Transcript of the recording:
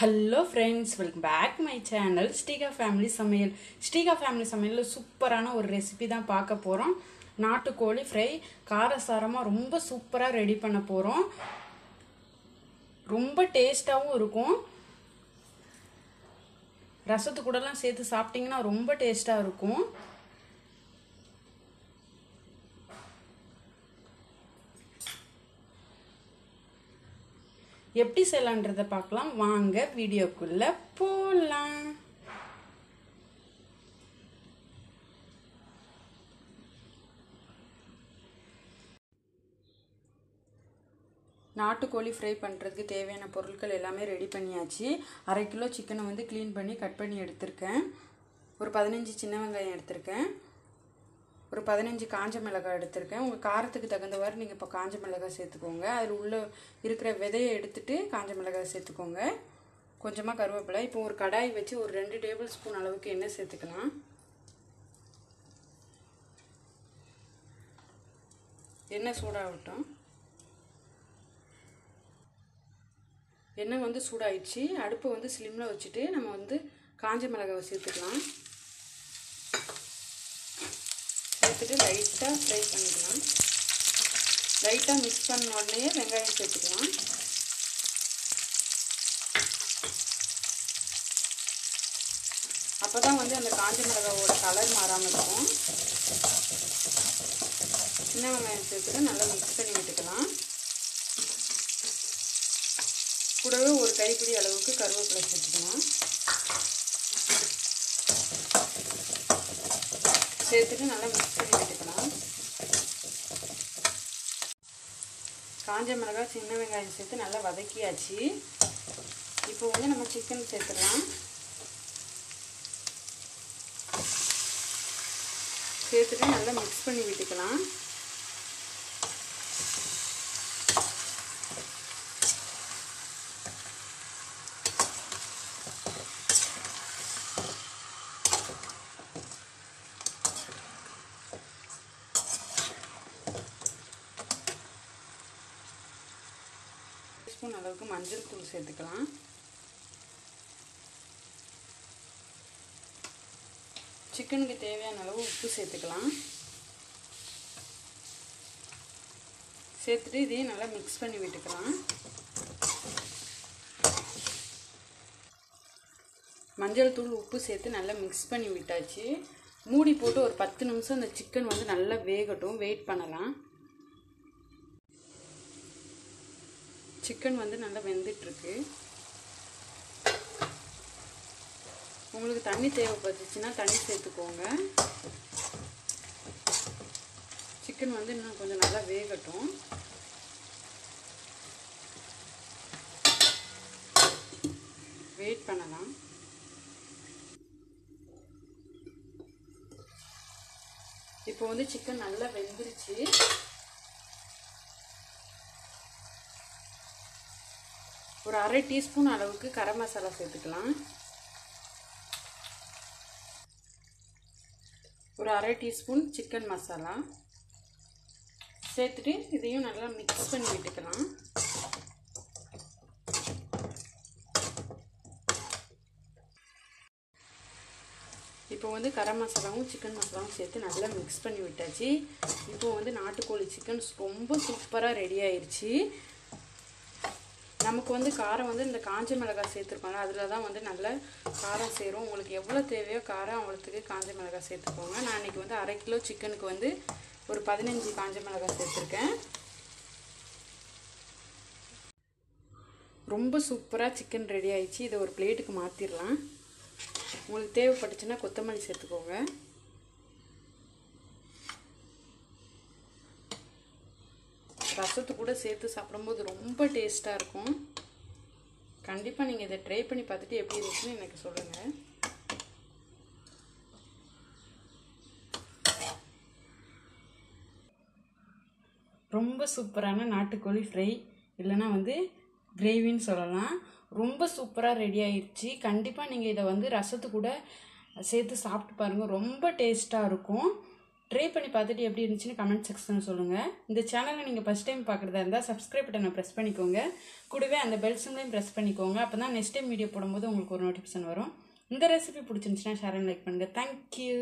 Hello friends welcome back my channel Srika family சமையல் Srika family சமையலில் சூப்பரான ஒரு ரெசிபி தான் பார்க்க போகிறோம் நாட்டுக்கோழி ஃப்ரை காரசாரமாக ரொம்ப சூப்பராக ரெடி பண்ண போகிறோம் ரொம்ப டேஸ்ட்டாகவும் இருக்கும். ரசத்து கூடலாம் சேர்த்து சாப்பிட்டிங்கன்னா ரொம்ப டேஸ்ட்டாக இருக்கும். எப்படி செய்யலான்றத பார்க்கலாம். வாங்க வீடியோக்குள்ள போகலாம் நாட்டுக்கோழி ஃப்ரை பண்ணுறதுக்கு தேவையான பொருட்கள் எல்லாமே ரெடி பண்ணியாச்சு. அரை கிலோ சிக்கனை வந்து க்ளீன் பண்ணி கட் பண்ணி எடுத்திருக்கேன். ஒரு பதினஞ்சு சின்ன வெங்காயம் எடுத்திருக்கேன். ஒரு பதினஞ்சு காஞ்ச மிளகாய் எடுத்திருக்கேன். உங்கள் காரத்துக்கு தகுந்தவாறு நீங்கள் இப்போ காஞ்ச மிளகாய் சேர்த்துக்கோங்க. அதில் உள்ள இருக்கிற விதையை எடுத்துட்டு காஞ்ச மிளகாய் சேர்த்துக்கோங்க. கொஞ்சமாக கருவேப்பிலை. இப்போ ஒரு கடாய் வச்சு ஒரு ரெண்டு டேபிள் ஸ்பூன் அளவுக்கு எண்ணெய் சேர்த்துக்கலாம். எண்ணெய் சூடாகட்டும். எண்ணெய் வந்து சூடாயிடுச்சு. அடுப்பை வந்து ஸ்லிம்மில் வச்சுட்டு நம்ம வந்து காஞ்ச மிளகாவை சேர்த்துக்கலாம். சேர்த்துட்டு லைட்டாக ஃப்ரை பண்ணிக்கலாம். லைட்டாக மிக்ஸ் பண்ண உடனே வெங்காயம் சேர்த்துக்கலாம். அப்போ தான் வந்து அந்த காஞ்ச மிளகாவோட கலர் மாறாமல் இருக்கும். சின்ன வெங்காயம் சேர்த்துட்டு நல்லா மிக்ஸ் பண்ணி விட்டுக்கலாம். கூடவே ஒரு கைப்பிடி அளவுக்கு கருவேப்பிலை சேர்த்துக்கலாம். சேர்த்துட்டு நல்லா மிக்ஸ் பண்ணி விட்டுக்கலாம். காஞ்ச மிளகாய் சின்ன வெங்காயம் சேர்த்து நல்லா வதக்கியாச்சு. இப்போ வந்து நம்ம சிக்கன் சேர்த்துடலாம். சேர்த்துட்டு நல்லா மிக்ஸ் பண்ணி விட்டுக்கலாம். ஸ்பூன் அளவுக்கு மஞ்சள் தூள் சேர்த்துக்கலாம். சிக்கனுக்கு தேவையான அளவு உப்பு சேர்த்துக்கலாம். சேர்த்துட்டு இதையும் நல்லா மிக்ஸ் பண்ணி விட்டுக்கலாம். மஞ்சள் தூள் உப்பு சேர்த்து நல்லா மிக்ஸ் பண்ணி விட்டாச்சு. மூடி போட்டு ஒரு பத்து நிமிஷம் அந்த சிக்கன் வந்து நல்லா வேகட்டும். வெயிட் பண்ணலாம். சிக்கன் வந்து நல்லா வெந்துட்டுருக்கு. உங்களுக்கு தண்ணி தேவைப்பட்டுச்சுன்னா தண்ணி சேர்த்துக்கோங்க. சிக்கன் வந்து இன்னும் கொஞ்சம் நல்லா வேகட்டும். வெயிட் பண்ணலாம். இப்போ வந்து சிக்கன் நல்லா வெந்துருச்சு. ஒரு அரை டீஸ்பூன் அளவுக்கு கரம் மசாலா சேர்த்துக்கலாம். ஒரு அரை டீஸ்பூன் சிக்கன் மசாலா. சேர்த்துட்டு இதையும் நல்லா மிக்ஸ் பண்ணி விட்டுக்கலாம். இப்போ வந்து கரம் மசாலாவும் சிக்கன் மசாலாவும் சேர்த்து நல்லா மிக்ஸ் பண்ணி விட்டாச்சு. இப்போ வந்து நாட்டுக்கோழி சிக்கன் ரொம்ப சூப்பராக ரெடி ஆயிடுச்சு நமக்கு வந்து காரம் வந்து இந்த காஞ்ச மிளகாய் சேர்த்துருக்கோம்ல அதில் தான் வந்து நல்ல காரம் சேரும். உங்களுக்கு எவ்வளோ தேவையோ காரம் அவ்வளோத்துக்கு காஞ்ச மிளகாய் சேர்த்துக்கோங்க. நான் இன்றைக்கி வந்து அரை கிலோ சிக்கனுக்கு வந்து ஒரு பதினஞ்சு காஞ்ச மிளகாய் சேர்த்துருக்கேன். ரொம்ப சூப்பராக சிக்கன் ரெடி ஆயிடுச்சு. இதை ஒரு பிளேட்டுக்கு மாற்றிடலாம் உங்களுக்கு தேவைப்பட்டுச்சுன்னா கொத்தமல்லி சேர்த்துக்கோங்க. ரசத்து கூட சேர்த்து சாப்பிடும்போது ரொம்ப டேஸ்ட்டாக இருக்கும். கண்டிப்பாக நீங்கள் இதை ட்ரை பண்ணி பார்த்துட்டு எப்படி இருக்குன்னு எனக்கு சொல்லுங்கள் ரொம்ப சூப்பரான நாட்டுக்கோழி ஃப்ரை இல்லைன்னா வந்து கிரேவின்னு சொல்லலாம். ரொம்ப சூப்பராக ரெடி ஆயிடுச்சு கண்டிப்பாக நீங்கள் இதை வந்து ரசத்து கூட சேர்த்து சாப்பிட்டு பாருங்கள் ரொம்ப டேஸ்ட்டாக இருக்கும். ட்ரை பண்ணி பார்த்துட்டு எப்படி இருந்துச்சுன்னு கமெண்ட் செக்ஷனில் சொல்லுங்கள் இந்த சேனலை நீங்கள் ஃபஸ்ட் டைம் பார்க்குறதா இருந்தால் சப்ஸ்கிரைப் பட்டனை ப்ரெஸ் பண்ணிக்கோங்க. கூடவே அந்த பெல் சிம்லையும் ப்ரெஸ் பண்ணிக்கோங்க. அப்போ தான் நெக்ஸ்ட் டைம் வீடியோ போடும்போது உங்களுக்கு ஒரு நோட்டிஃபிகேஷன் வரும். இந்த ரெசிபி பிடிச்சிருந்துச்சுன்னா ஷேர் அண்ட் லைக் பண்ணுங்கள் தேங்க்யூ